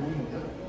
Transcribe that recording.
por um momento.